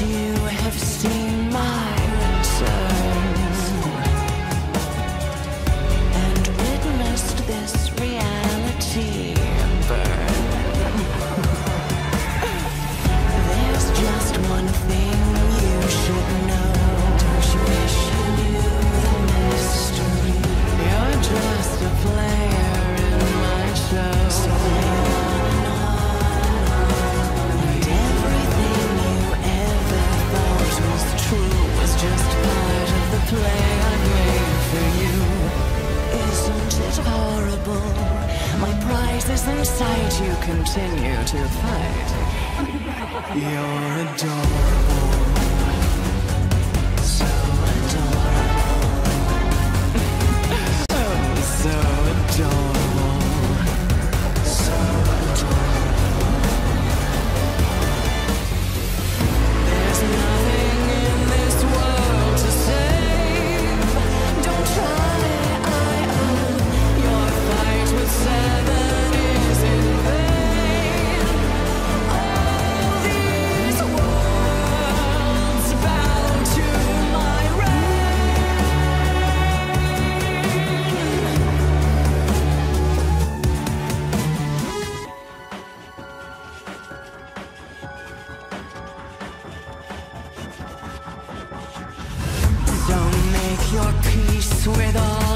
you have seen my inside you continue to fight, you're adorable. your peace with all